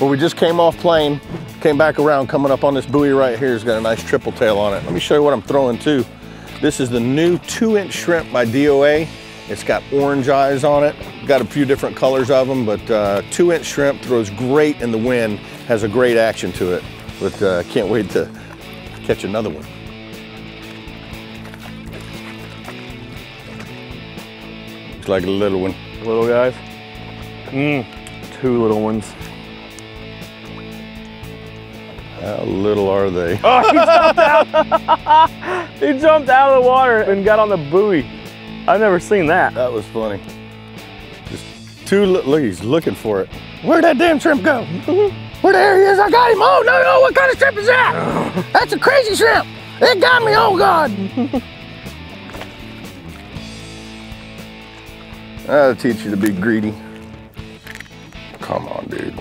Well, we just came off plane, came back around, coming up on this buoy right here. It's got a nice triple tail on it. Let me show you what I'm throwing too. This is the new two inch shrimp by DOA. It's got orange eyes on it. Got a few different colors of them, but uh, two inch shrimp throws great in the wind, has a great action to it. But uh, can't wait to catch another one. Looks like a little one. Little guys. Mmm, two little ones. How little are they? Oh, he jumped out. he jumped out of the water and got on the buoy. I've never seen that. That was funny. Just two, look, he's looking for it. Where'd that damn shrimp go? Where there he is? I got him. Oh, no, no, what kind of shrimp is that? That's a crazy shrimp. It got me, oh God. That'll teach you to be greedy. Come on, dude.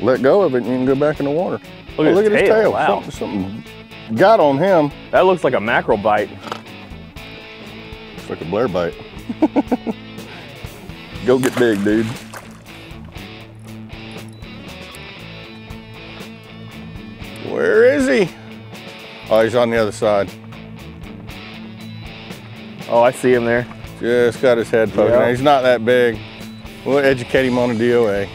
Let go of it and you can go back in the water. Look Oh, at look his at his tail, wow. Something, something got on him. That looks like a mackerel bite. It's like a Blair bite. Go get big, dude. Where is he? Oh, he's on the other side. Oh, I see him there. Just got his head poking. Out. He's not that big. We'll educate him on a DOA.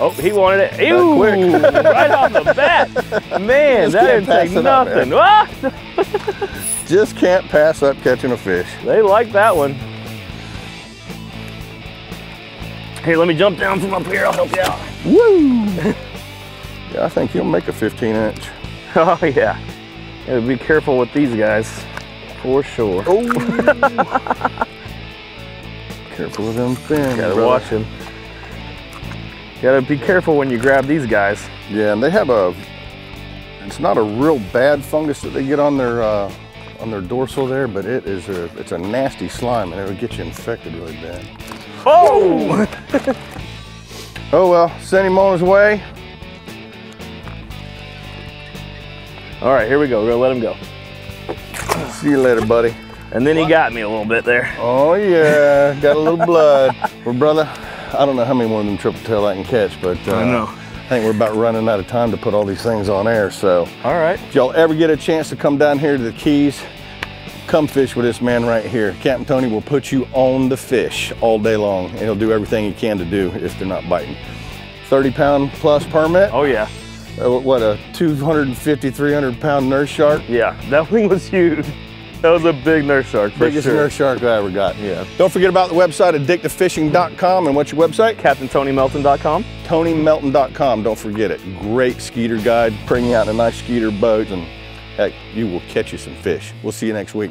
Oh, he wanted it. Ew, right off the bat. Man, that didn't take up, nothing. Ah, Just can't pass up catching a fish. they like that one. Hey, let me jump down from up here. I'll help you out. Woo! yeah, I think he'll make a 15 inch. Oh, yeah. Gotta be careful with these guys, for sure. Oh! Careful with them fins. Gotta brother. watch him. Gotta be careful when you grab these guys. Yeah, and they have a. It's not a real bad fungus that they get on their uh, on their dorsal there, but it is a it's a nasty slime and it'll get you infected really bad. Oh! Oh well, send him on his way. All right, here we go. We're gonna let him go. See you later, buddy. And then he got me a little bit there. Oh yeah, got a little blood. Well, brother, I don't know how many more of them triple tail I can catch, but uh, I know. I think we're about running out of time to put all these things on air. So All right. if y'all ever get a chance to come down here to the Keys, come fish with this man right here. Captain Tony will put you on the fish all day long, and he'll do everything he can to do if they're not biting. 30 pound plus permit. Oh yeah. Uh, what a 250, 300 pound nurse shark. Yeah, that thing was huge. That was a big nurse shark for Biggest sure. nurse shark I ever got. Yeah. Don't forget about the website, addictivefishing.com. And what's your website? CaptainTonyMelton.com. TonyMelton.com. Don't forget it. Great skeeter guide, bringing out a nice skeeter boat, and heck, you will catch you some fish. We'll see you next week.